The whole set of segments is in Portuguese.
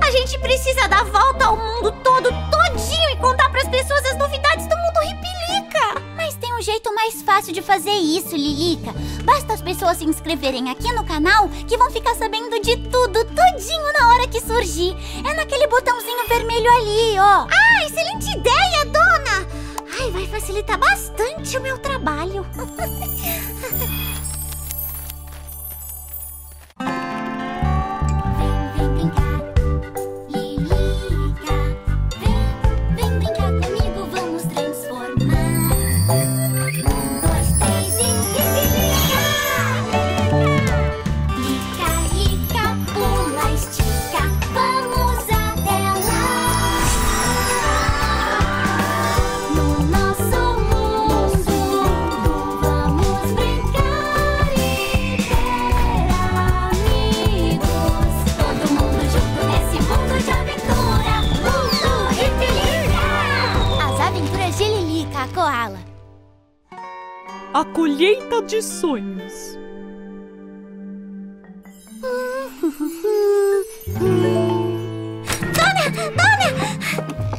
A gente precisa dar volta ao mundo todo, todinho, e contar pras pessoas as novidades do mundo Ripilica. Mas tem um jeito mais fácil de fazer isso, Lilica. Basta as pessoas se inscreverem aqui no canal que vão ficar sabendo de tudo, tudinho na hora que surgir. É naquele botãozinho vermelho ali, ó. Ah, excelente ideia, dona! Ai, vai facilitar bastante o meu trabalho. A colheita de sonhos.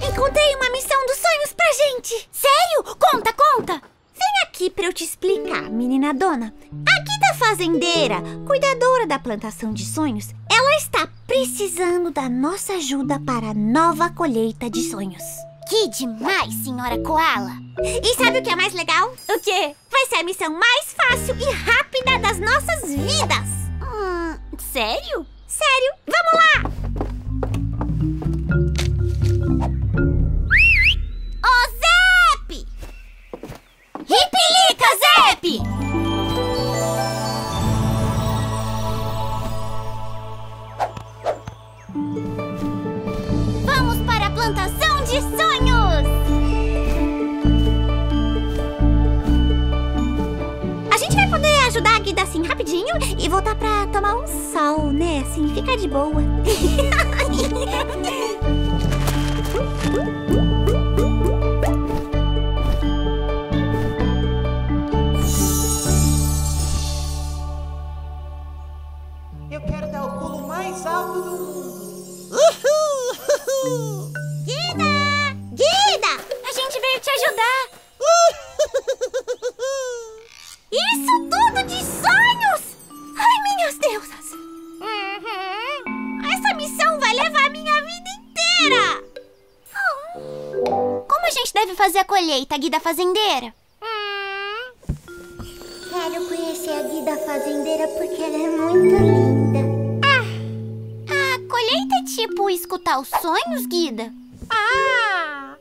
Encontrei uma missão dos sonhos pra gente. Sério? Conta, conta! Vem aqui pra eu te explicar, menina dona. Aqui da fazendeira, cuidadora da plantação de sonhos, ela está precisando da nossa ajuda para a nova colheita de sonhos. Que demais, senhora Koala! E sabe o que é mais legal? O quê? Vai ser a missão mais fácil e rápida das nossas vidas. Hum, sério? Sério, vamos lá! Ô Zep! Ripilica, Zep! Vamos para a plantação de sonhos! A gente vai poder ajudar a Guida assim rapidinho e voltar pra tomar um sol, né? Assim, fica de boa. Deve fazer a colheita, Guida Fazendeira? Quero conhecer a Guida Fazendeira porque ela é muito linda. A colheita é tipo escutar os sonhos, Guida? Ah!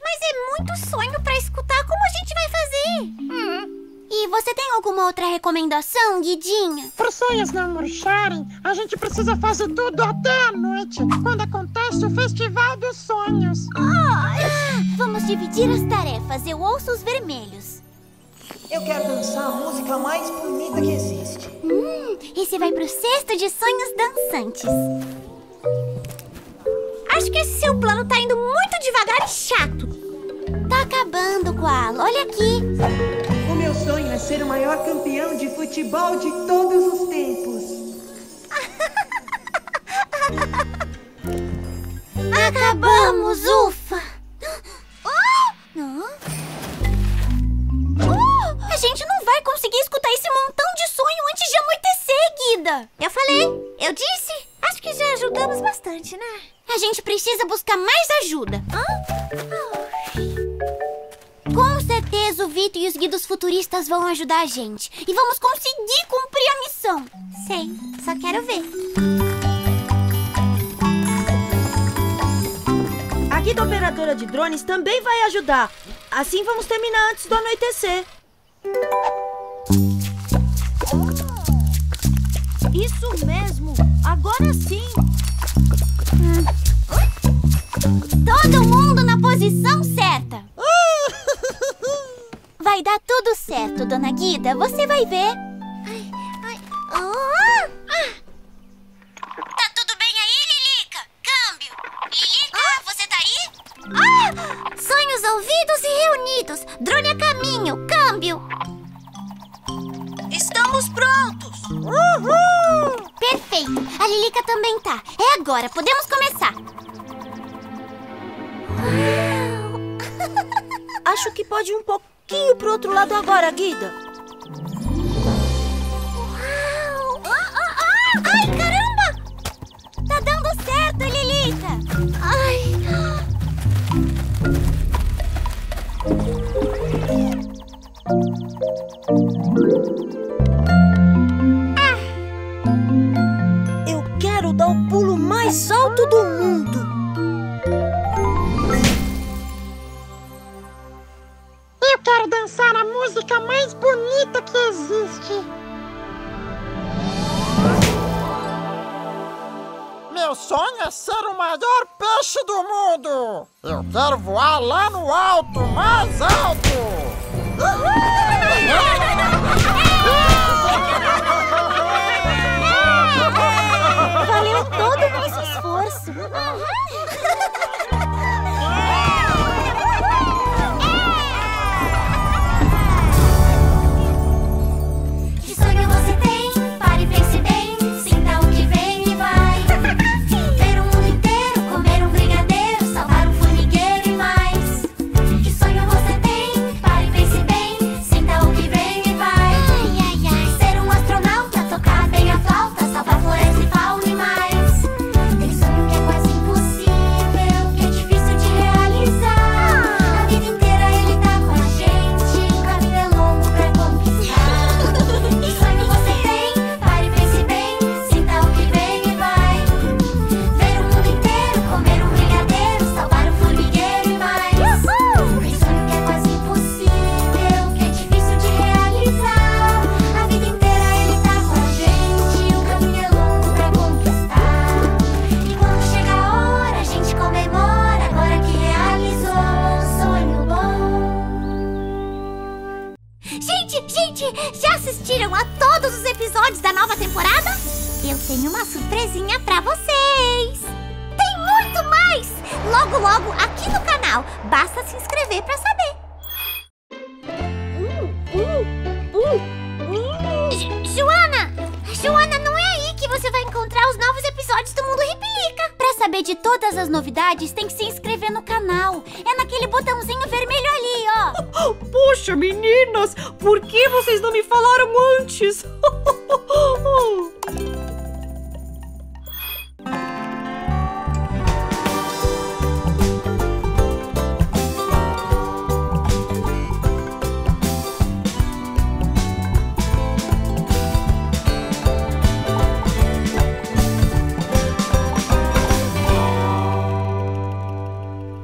Mas é muito sonho pra escutar. Como a gente vai fazer? E você tem alguma outra recomendação, Guidinha? Para os sonhos não murcharem, a gente precisa fazer tudo até a noite, quando acontece o Festival dos Sonhos. Ah, vamos dividir as tarefas. Eu ouço os vermelhos. Eu quero dançar a música mais bonita que existe. Hum, esse vai pro cesto de sonhos dançantes. Acho que esse seu plano tá indo muito devagar e chato. Tá acabando, Koala. Olha aqui. Meu sonho é ser o maior campeão de futebol de todos os tempos. Acabamos, ufa! Oh! Oh, a gente não vai conseguir escutar esse montão de sonho antes de amoitecer, Guida. Eu falei, eu disse. Acho que já ajudamos bastante, né? A gente precisa buscar mais ajuda. Com certeza o Vito e os guidos futuristas vão ajudar a gente. E vamos conseguir cumprir a missão. Sei, só quero ver. A guida operadora de drones também vai ajudar. Assim vamos terminar antes do anoitecer. Isso mesmo! Agora sim! Todo mundo na posição certa. Vai dar tudo certo, Dona Guida. Você vai ver. Ai, ai. Oh! Ah! Tá tudo bem aí, Lilica? Câmbio! Lilica, ah! você tá aí? Ah! Sonhos ouvidos e reunidos. Drone a caminho. Câmbio! Estamos prontos! Uhul! Perfeito! A Lilica também tá. É agora, podemos começar! Acho que pode um pouco pouquinho pro outro lado agora, Guida. mundo! Eu quero voar lá no alto, mais alto! Valeu todo o nosso esforço! assistiram a todos os episódios da nova temporada, eu tenho uma surpresinha pra vocês! Tem muito mais! Logo, logo, aqui no canal. Basta se inscrever pra saber. Joana! Joana, não é aí que você vai encontrar os novos episódios do Mundo Repelica. Pra saber de todas as novidades, tem que se inscrever no canal. É naquele botãozinho vermelho ali. Poxa, meninas, por que vocês não me falaram antes?